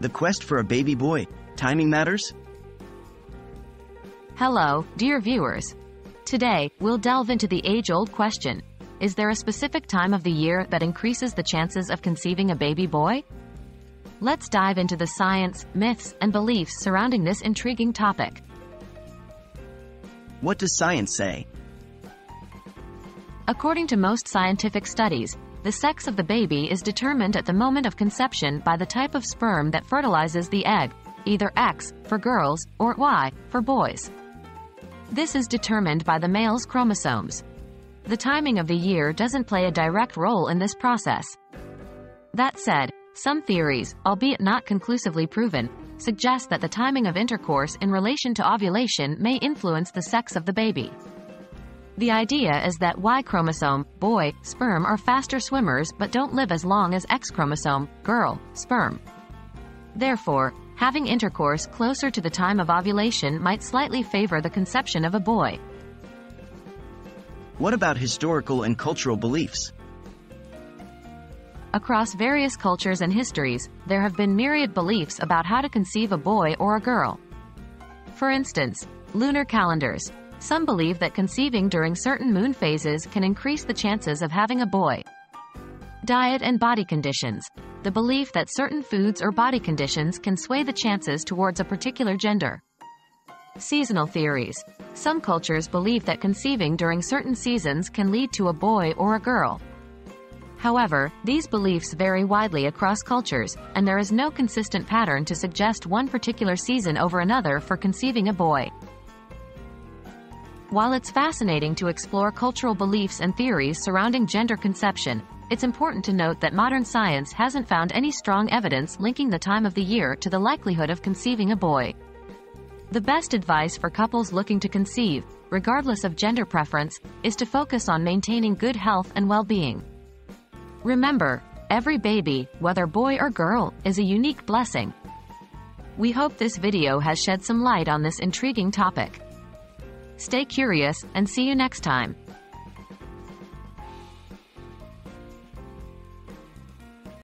The quest for a baby boy. Timing matters? Hello, dear viewers. Today, we'll delve into the age-old question. Is there a specific time of the year that increases the chances of conceiving a baby boy? Let's dive into the science, myths, and beliefs surrounding this intriguing topic. What does science say? According to most scientific studies, the sex of the baby is determined at the moment of conception by the type of sperm that fertilizes the egg, either X for girls or Y for boys. This is determined by the male's chromosomes. The timing of the year doesn't play a direct role in this process. That said, some theories, albeit not conclusively proven, suggest that the timing of intercourse in relation to ovulation may influence the sex of the baby. The idea is that Y chromosome, boy, sperm are faster swimmers but don't live as long as X chromosome, girl, sperm. Therefore, having intercourse closer to the time of ovulation might slightly favor the conception of a boy. What about historical and cultural beliefs? Across various cultures and histories, there have been myriad beliefs about how to conceive a boy or a girl. For instance, lunar calendars. Some believe that conceiving during certain moon phases can increase the chances of having a boy. Diet and body conditions. The belief that certain foods or body conditions can sway the chances towards a particular gender. Seasonal theories. Some cultures believe that conceiving during certain seasons can lead to a boy or a girl. However, these beliefs vary widely across cultures, and there is no consistent pattern to suggest one particular season over another for conceiving a boy. While it's fascinating to explore cultural beliefs and theories surrounding gender conception, it's important to note that modern science hasn't found any strong evidence linking the time of the year to the likelihood of conceiving a boy. The best advice for couples looking to conceive, regardless of gender preference, is to focus on maintaining good health and well-being. Remember, every baby, whether boy or girl, is a unique blessing. We hope this video has shed some light on this intriguing topic. Stay curious, and see you next time.